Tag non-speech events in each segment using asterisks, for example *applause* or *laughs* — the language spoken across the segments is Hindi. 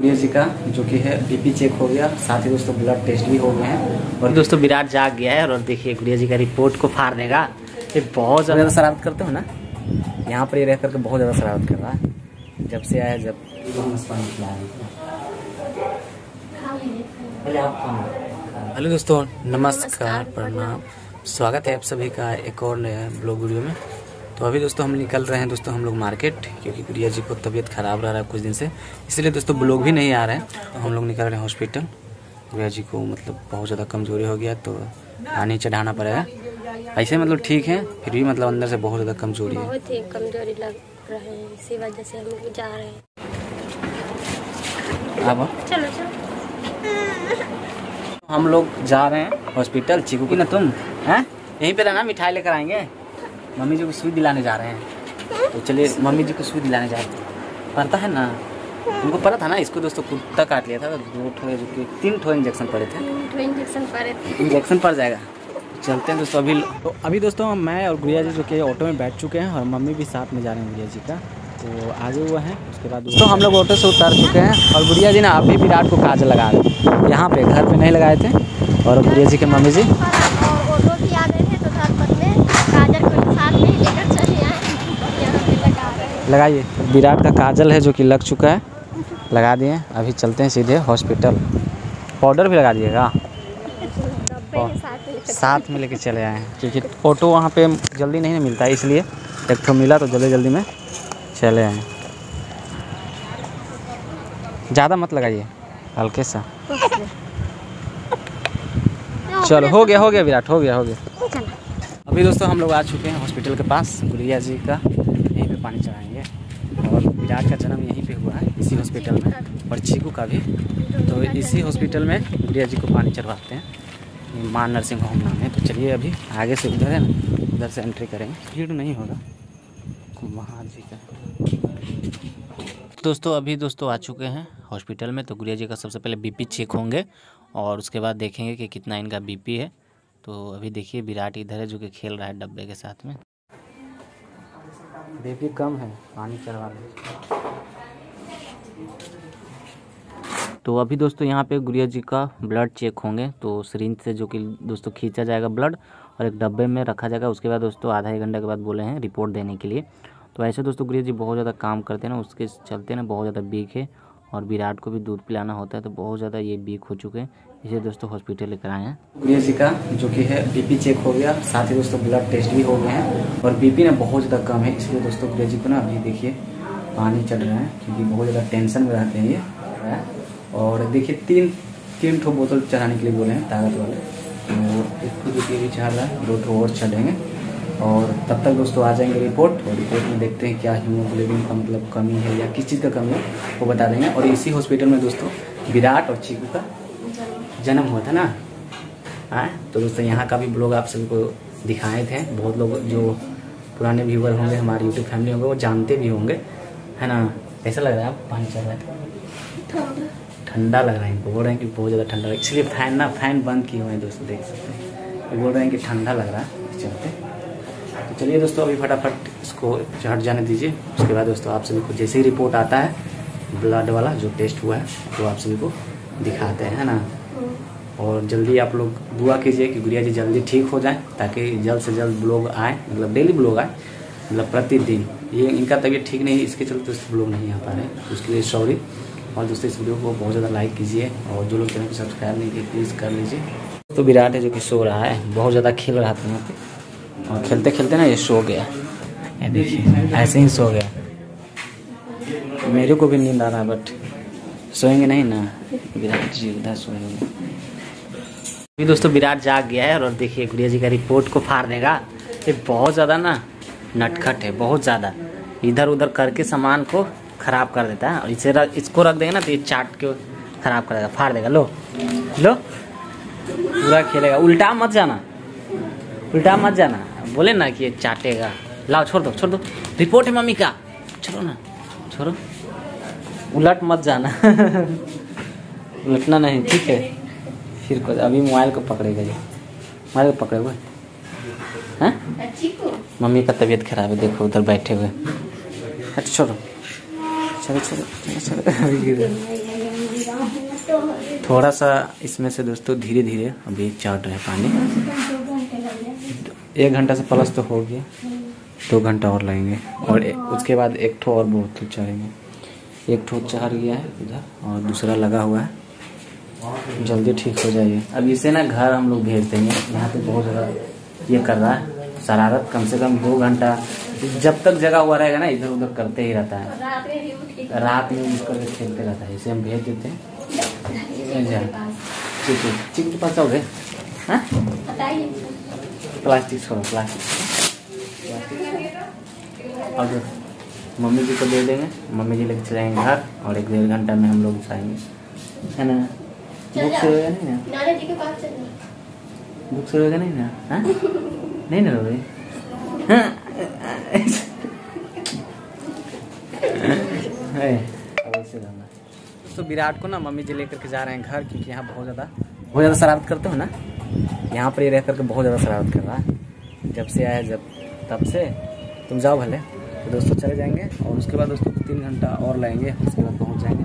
गुड़िया जी का जो कि है बीपी चेक हो गया। साथ ही दोस्तों ब्लड टेस्ट भी हो गए हैं। और दोस्तों विराट जाग गया है और देखिए गुड़िया जी का रिपोर्ट को फाड़ देगा। ये बहुत ज़्यादा शरारत करते हो ना? यहाँ पर ये रह करके बहुत ज़्यादा शरारत कर रहा है। जब से आया जब हेलो दोस्तों नमस्कार प्रणाम। स्वागत है आप सभी का एक और नया ब्लॉग वीडियो में। तो अभी दोस्तों हम निकल रहे हैं दोस्तों हम लोग मार्केट क्योंकि गुड़िया जी को तबीयत खराब रह रहा है कुछ दिन से। इसलिए दोस्तों ब्लॉग भी नहीं आ रहे हैं। तो हम लोग निकल रहे हैं हॉस्पिटल। गुड़िया जी को मतलब बहुत ज़्यादा कमज़ोरी हो गया तो पानी चढ़ाना पड़ेगा ऐसे मतलब ठीक है फिर भी मतलब अंदर से बहुत ज़्यादा कमज़ोरी है। बहुत ही कमज़ोरी लग रहे हैं इसी वजह से हम लोग जा रहे हैं। चलो चलो। हम लोग जा रहे हैं हॉस्पिटल। चीकू की ना तुम हैं? यहीं पे रहना मिठाई लेकर आएँगे? मम्मी जी को सुई दिलाने जा रहे हैं। तो चलिए मम्मी जी को सुई दिलाने जा रहे हैं। पता है ना? उनको पता था ना? इसको दोस्तों कुत्ता काट लिया था। दो ठो जो कि तीन ठो इंजेक्शन पड़े थे। इंजेक्शन पड़े थे। इंजेक्शन पड़ जाएगा। चलते हैं दोस्तों अभी। तो अभी दोस्तों मैं और गुड़िया जी जो कि ऑटो में बैठ चुके हैं और मम्मी भी साथ में जा रहे हैं गुड़िया जी का। तो आगे हुआ है उसके बाद दोस्तों हम लोग ऑटो से उतार चुके हैं और गुड़िया जी ना अभी विराट को काजल लगा रहे हैं। यहाँ पे घर पे नहीं लगाए थे और गुड़िया जी के मम्मी जी और ऑटो भी आ गए थे तो धर्मपत में गाजर को साथ में लेकर चले आए यहाँ पे लगा रहे हैं लगाइए। विराट का काजल है जो कि लग चुका है। लगा दिए। अभी चलते हैं सीधे हॉस्पिटल। पाउडर भी लगा दिएगा? साथ में लेके चले आए हैं। क्योंकि ऑटो वहाँ पे जल्दी नहीं मिलता है इसलिए एक तो मिला तो जल्दी जल्दी में चले आए। ज़्यादा मत लगाइए हल्के सा। चलो हो गया हो गया विराट हो गया हो गया। अभी दोस्तों हम लोग आ चुके हैं हॉस्पिटल के पास गुड़िया जी का। चढ़ाएँगे और विराट का जन्म यहीं पे हुआ है, इसी हॉस्पिटल में और चीकू का भी। तो इसी हॉस्पिटल में गुड़िया जी को पानी चढ़वाते हैं। माँ नर्सिंग होम नाम है। तो चलिए अभी आगे से उधर है ना, उधर से एंट्री करेंगे। भीड़ नहीं होगा। वहाँ जी का। दोस्तों, अभी दोस्तों आ चुके हैं हॉस्पिटल में। तो गुड़िया जी का सबसे पहले बीपी चेक होंगे और उसके बाद देखेंगे कि कितना इनका बीपी है। तो अभी देखिए, विराट इधर है जो कि खेल रहा है डब्बे के साथ में। बीपी कम है, पानी चढ़वा लो। तो अभी दोस्तों यहाँ पे गुड़िया जी का ब्लड चेक होंगे तो सरिंज से जो कि दोस्तों खींचा जाएगा ब्लड और एक डब्बे में रखा जाएगा, उसके बाद दोस्तों आधा एक घंटे के बाद बोले हैं रिपोर्ट देने के लिए। तो ऐसे दोस्तों गुड़िया जी बहुत ज़्यादा काम करते हैं ना, उसके चलते ना बहुत ज़्यादा वीक है और विराट को भी दूध पिलाना होता है तो बहुत ज़्यादा ये वीक हो चुके हैं। इसलिए दोस्तों हॉस्पिटल लेकर आए हैं। गुड़िया जी का, जो कि है बीपी चेक हो गया। साथ ही दोस्तों ब्लड टेस्ट भी हो गए हैं। और बीपी ना बहुत ज़्यादा कम है, इसलिए दोस्तों गुड़िया जी को ना अभी देखिए, पानी चढ़ रहा है, क्योंकि बहुत ज़्यादा टेंशन में रहते हैं ये। और देखिए, तीन तीन ठो बोतल चढ़ाने के लिए बोले हैं ताकत वाले। तो एक ठो जो अभी चढ़ रहा है, दो ठो और चढ़ेंगे। और तब तक दोस्तों आ जाएँगे रिपोर्ट और रिपोर्ट में देखते हैं क्या हीमोग्लोबिन का मतलब कमी है या किस चीज़ का कमी है वो बता देंगे। और इसी हॉस्पिटल में दोस्तों विराट और चीकू का जन्म हुआ था ना? हाँ? तो दोस्तों यहाँ का भी ब्लॉग आप सभी को दिखाए थे। बहुत लोग जो पुराने व्यूवर होंगे हमारे यूट्यूब फैमिली होंगे वो जानते भी होंगे। है ना? कैसा लग रहा है पानी चल रहा है? ठंडा। लग रहा है। इनको बोल रहे हैं कि बहुत ज़्यादा ठंडा लग इसलिए फ़ैन ना फ़ैन बंद किए हुए हैं दोस्तों देख सकते हैं। बोल रहे हैं कि ठंडा लग रहा है। चलते। चलिए दोस्तों अभी फटाफट इसको चढ़ जाने दीजिए। उसके बाद दोस्तों आप सभी को जैसे ही रिपोर्ट आता है ब्लड वाला जो टेस्ट हुआ है तो आप सभी को दिखाते हैं है ना? और जल्दी आप लोग दुआ कीजिए कि गुड़िया जी जल्दी ठीक हो जाए ताकि जल्द से जल्द ब्लॉग आए मतलब डेली ब्लॉग आए मतलब प्रतिदिन। ये इनका तबीयत ठीक नहीं है इसके चलते ब्लॉग नहीं आ पा रहे हैं। उसके लिए सॉरी और दोस्तों इस वीडियो को बहुत ज़्यादा लाइक कीजिए और जो लोग चैनल को सब्सक्राइब नहीं किए प्लीज़ कर लीजिए। तो विराट है जो कि सो रहा है बहुत ज़्यादा खेल रहा था यहाँ पे। और खेलते खेलते ना ये सो गया। ये देखिए ऐसे ही सो गया। मेरे को भी नींद आ रहा है बट सोएँगे नहीं ना। विराट जी उधर सोएँगे। अभी दोस्तों विराट जाग गया है और देखिए गुड़िया जी का रिपोर्ट को फाड़ देगा। ये बहुत ज़्यादा ना नटखट है बहुत ज़्यादा। इधर उधर करके सामान को खराब कर देता है और इसे रख, इसको रख देगा ना तो ये चाट के खराब कर देगा। फाड़ देगा लो। लो। पूरा खेलेगा। उल्टा मत जाना। उल्टा मत जाना। बोले ना कि ये चाटेगा। लाओ छोड़ दो छोड़ दो। रिपोर्ट है मम्मी का। छोड़ो ना छोड़ो। उलट मत जाना। *laughs* उलटना नहीं ठीक है। फिर कुछ अभी मोबाइल को पकड़ेगा ये। मोबाइल को पकड़े हुए। हैं? मम्मी का तबीयत खराब है देखो उधर बैठे हुए। हट छोड़ो। चलो चलो। *laughs* थोड़ा सा इसमें से दोस्तों धीरे धीरे अभी चढ़ रहे पानी। एक घंटा से प्लस तो हो गया। दो घंटा और लगेंगे। और ए, उसके बाद एक ठो और बोतल चढ़ेंगे। एक ठो चढ़ गया है उधर और दूसरा लगा हुआ है। जल्दी ठीक हो जाइए। अब इसे ना घर हम लोग भेज देंगे। यहाँ पे बहुत ज़्यादा ये कर रहा है। शरारत कम से कम दो घंटा। जब तक जगह हुआ रहेगा ना इधर उधर करते ही रहता है। रात में उठ यूज़ करके खेलते रहता है। इसे हम भेज देते हैं। ठीक है चिक के पास आओगे? हाँ? प्लास्टिक छोड़ो प्लास्टिक अब मम्मी जी को दे देंगे। मम्मी जी लेके चलेंगे घर और एक डेढ़ घंटा में हम लोग आएँगे है ना? भूख से रोएगा नहीं ना? नाना जी के पास चलना भूख से रोएगा नहीं ना? हाँ? नहीं ना रोए हाँ? *laughs* है। तो विराट को ना मम्मी जी लेकर के जा रहे हैं घर क्योंकि यहाँ बहुत ज़्यादा बहुत ज़्यादा शरारत करते हो ना? यहाँ पर ये रह करके बहुत ज़्यादा शरारत कर रहा है। जब से आया, जब, तब से। तुम जाओ भले। तो दोस्तों चले जाएँगे और उसके बाद दोस्तों तीन घंटा और लगेंगे उसके बाद पहुँच जाएँगे।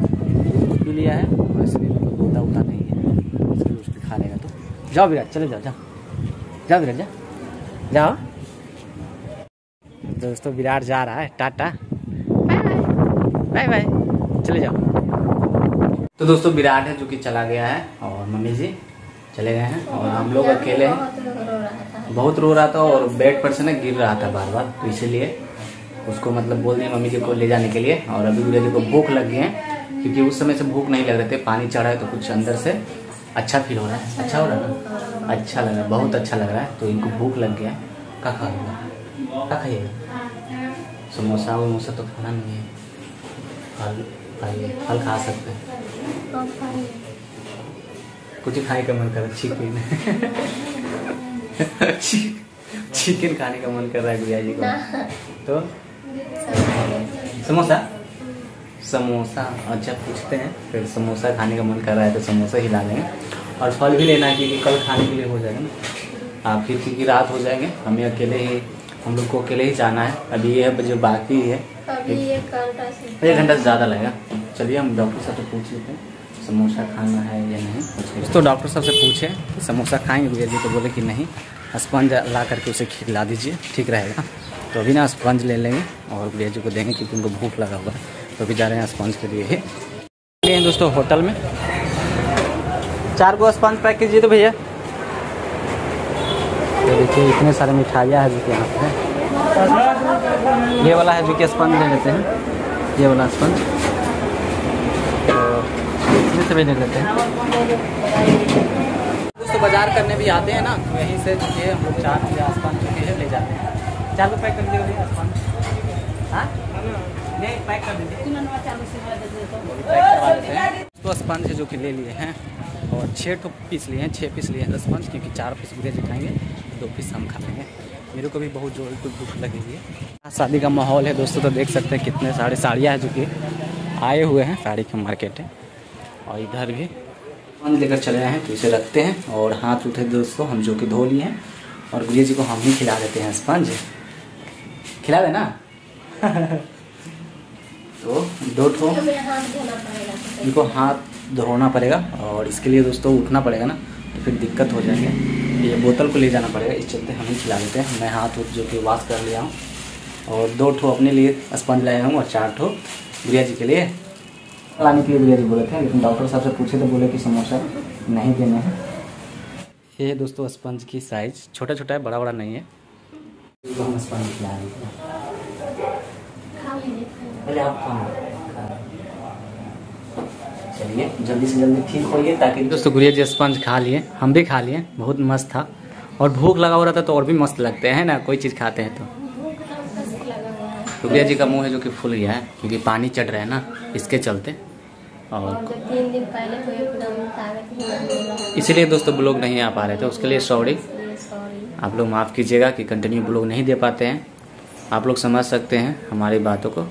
दूध पी लिया है वैसे भी मतलब दूधा उता नहीं है। इसके लिए उसको खा लेगा तो। जाओ विराट, चले जाओ जाओ। जाओ विराट जा जाओ। दोस्तों विराट जा रहा है। टाटा। Bye bye. चले जाओ। तो दोस्तों विराट है जो कि चला गया है और मम्मी जी। चले गए हैं। और हम लोग अकेले हैं। बहुत रो रहा था और बेड पर से ना गिर रहा था बार बार तो इसीलिए उसको मतलब बोल दिया मम्मी जी को ले जाने के लिए। और अभी गुड़िया जी को भूख लग गई है, क्योंकि उस समय से भूख नहीं लग रहे थे। पानी चढ़ा है तो कुछ अंदर से अच्छा फील हो रहा है। अच्छा हो रहा है? ना अच्छा लग रहा है, बहुत अच्छा लग रहा है। तो इनको भूख लग गया है। क्या खाएगा क्या खाइएगा? समोसा, वमोसा तो खाना नहीं है। फल खाइए फल खा सकते हैं। कुछ खाने का मन कर रहा है चिकन चिकन खाने का मन कर रहा है गुड़िया जी को। *laughs* तो? समोसा? समोसा। अच्छा पूछते हैं। फिर समोसा खाने का मन कर रहा है तो समोसा ही ला देंगे और फल भी लेना है क्योंकि कल खाने के लिए हो जाएगा ना। आप फिर क्योंकि रात हो जाएँगे हमें अकेले ही हम लोग को अकेले ही जाना है। अभी ये जो बाकी है अभी एक घंटा से एक घंटा से ज़्यादा लगेगा। चलिए हम डॉक्टर साहब से पूछ लेते हैं। समोसा खाना है या नहीं? तो डॉक्टर साहब से पूछे, समोसा खाएँगे? भैया जी तो बोले कि नहीं। स्पंज ला करके उसे खिला दीजिए, ठीक रहेगा। तो अभी ना स्पंज ले लेंगे और भैया जी को देंगे क्योंकि उनको भूख लगा हुआ है। तो अभी जा रहे हैं स्पंज के लिए ही। दोस्तों होटल में। चार गो स्पंज पैक कीजिए तो भैया। तो देखिए, इतने सारे मिठाइयाँ हैं जो कि यहाँ पे ये वाला है जो कि स्पंज ले लेते हैं। ये वाला स्पंज। से भी ले लेते हैं। दोस्तों बाज़ार करने भी आते हैं ना तो यहीं से जो कि हम लोग चार बजे आसपास जो कि है ले जाते हैं। चार को पैक कर दीजिएगा भैया स्पंज हाँ? नहीं पैक कर दीजिए। तो। स्पंज जो कि ले लिए हैं और छः ठो पीस लिए हैं छः पीस लिए हैं स्पंज क्योंकि चार पीस गुड़िया जी खाएँगे दो पीस हम खा लेंगे। मेरे को भी बहुत ज़ोर कुछ भूख लगी हुई है। शादी का माहौल है दोस्तों तो देख सकते हैं कितने सारे साड़ियाँ हैं जो कि आए हुए हैं साड़ी का मार्केट है। और इधर भी। स्पंज लेकर चले आए हैं तो इसे रखते हैं और हाथ उठे दोस्तों हम जो कि धो लिए हैं। और गुड़िया जी को हम ही खिला देते हैं स्पंज। खिला देना? *laughs* तो दो ठो। धोना पड़ेगा इनको हाथ धोना पड़ेगा और इसके लिए दोस्तों उठना पड़ेगा ना तो फिर दिक्कत हो जाएगी। ये बोतल को ले जाना पड़ेगा इस चलते हम ही खिला देते हैं। मैं हाथ उठ जो कि वॉश कर लिया हूँ। और दो ठो अपने लिए स्पंज लाया हूँ और चार ठो गुड़िया जी के लिए। लाने के लिए जी बोले थे लेकिन डॉक्टर साहब से पूछे तो बोले कि समोसा नहीं देने हैं। ये है दोस्तों स्पंज की साइज़ छोटा छोटा है बड़ा बड़ा नहीं है। इसको हम स्पंज खिला रहे हैं। पहले आप खाओ। चलिए जल्दी से जल्दी ठीक होइए ताकि दोस्तों गुड़िया जी स्पंज खा लिए हम भी खा लिए बहुत मस्त था। और भूख लगा हुआ रहता तो और भी मस्त लगते हैं ना कोई चीज़ खाते हैं तो तो। गुड़िया जी का मुँह है जो कि फूल गया है क्योंकि पानी चढ़ रहा है ना इसके चलते। और और जो तीन दिन पहले तो ही इसीलिए दोस्तों ब्लॉग नहीं आ पा रहे थे उसके लिए सॉरी आप लोग माफ़ कीजिएगा कि कंटिन्यू ब्लॉग नहीं दे पाते हैं। आप लोग समझ सकते हैं हमारी बातों को।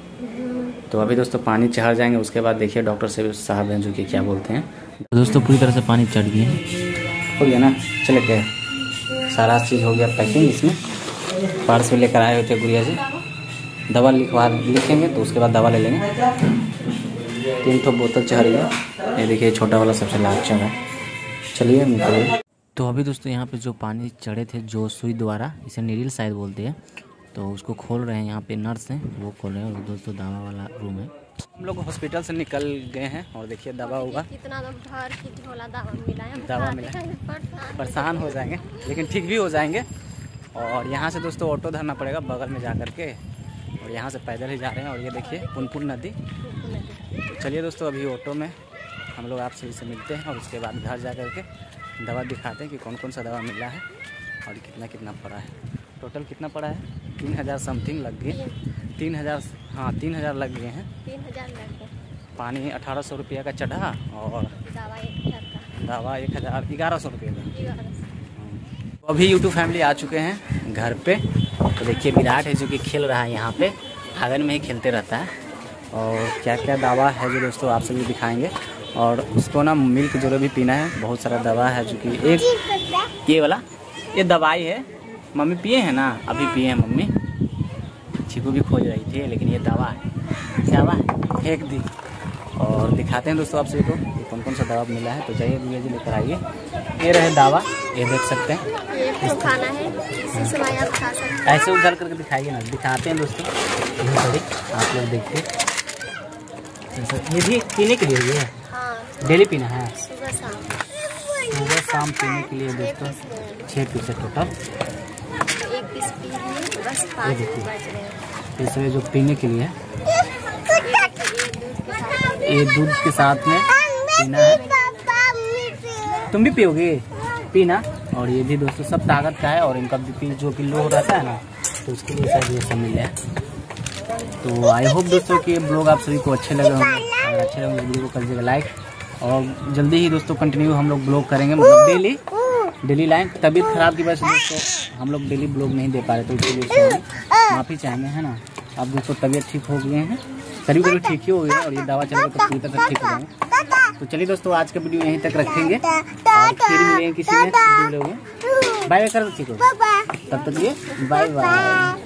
तो अभी दोस्तों पानी चढ़ जाएँगे उसके बाद देखिए डॉक्टर से साहब हैं जो कि क्या बोलते हैं। दोस्तों पूरी तरह से पानी चढ़ गया हो। गया ना? चले गए। सारा चीज़ हो गया पैकिंग इसमें। पर्स भी लेकर आए हुए थे गुड़िया जी। दवा लिखवा लिखेंगे तो उसके बाद दवा ले लेंगे। तीन ठो बोतल चाह रही है ये देखिए छोटा वाला सबसे लास्ट है चलिए निकलिए तो अभी दोस्तों यहाँ पे जो पानी चढ़े थे जो सुई द्वारा इसे नीरिल शायद बोलते हैं। तो उसको खोल रहे हैं यहाँ पे नर्स हैं वो खोल रहे हैं और दोस्तों दवा वाला रूम है। हम लोग हॉस्पिटल से निकल गए हैं और देखिए दवा होगा कितना भर की झोला दवा मिला है। दवा मिला परेशान परेशान हो जाएँगे लेकिन ठीक भी हो जाएँगे। और यहाँ से दोस्तों ऑटो धरना पड़ेगा बगल में जा कर के। और यहाँ से पैदल ही जा रहे हैं और ये देखिए पुनपुन नदी। तो चलिए दोस्तों अभी ऑटो में हम लोग आपसे से मिलते हैं और उसके बाद घर जा कर के दवा दिखाते हैं कि कौन कौन सा दवा मिला है और कितना कितना पड़ा है। टोटल कितना पड़ा है? तीन हज़ार समथिंग लग गए तीन हज़ार हाँ तीन हज़ार लग गए हैं। तीन हज़ार लग गए। पानी अठारह सौ रुपये का चढ़ा और दवा एक हज़ार ग्यारह सौ रुपये का। तो अभी यूट्यूब फैमिली आ चुके हैं घर पे। तो देखिए, विराट है जो कि खेल रहा है यहाँ पे। आँगन में ही खेलते रहता है। और क्या क्या दवा है जो दोस्तों आप सभी दिखाएँगे। और उसको ना मिल्क जो भी पीना है, बहुत सारा दवा है जो कि एक ये वाला, ये दवाई है। मम्मी पिए हैं ना? अभी पिए हैं मम्मी। चीकू भी खोज रही थी, लेकिन ये दवा है। दवा फेंक दी। और दिखाते हैं दोस्तों आप सभी कि। कौन सा दवा मिला है तो जाइए भैया जी लेकर आइए। ये रहे दवा ये देख सकते हैं। ये तो खाना है ऐसे उधर करके दिखाइए ना दिखाते हैं दोस्तों। थोड़ी आप लोग देखिए। ये भी पीने के लिए ये है? हाँ। डेली पीना है? सुबह शाम। शाम पीने के लिए दोस्तों छः पीस है टोटल देखिए। तीसरे जो पीने के लिए है। ये दूध के साथ में पीना है। तुम भी पियोगे? पीना? और ये भी दोस्तों सब ताकत का है और इनका बीपी जो कि लो रहता है ना तो उसके लिए शायद ये सब मिल। जाए तो आई होप दोस्तों कि ये ब्लॉग आप सभी को अच्छे लगे होंगे। अगर अच्छे लगे तो वीडियो को कर दीजिएगा लाइक और जल्दी ही दोस्तों कंटिन्यू हम लोग ब्लॉग करेंगे मतलब डेली डेली लाइन तबीयत खराब की वजह से दोस्तों हम लोग डेली ब्लॉग नहीं दे पा रहे तो उसके लिए माफ़ी चाहेंगे है ना? अब दोस्तों तबीयत ठीक हो गए हैं। कभी कभी ठीक ही हो गया है और ये दवा चलेगा तो पूरी तरह ठीक हो जाएँगे तो चलिए दोस्तों आज का वीडियो यहीं तक रखेंगे। और फिर मिलेंगे किसी नेक्स्ट वीडियो में। बाय बाय कर ठीक को तब तक ये बाय बाय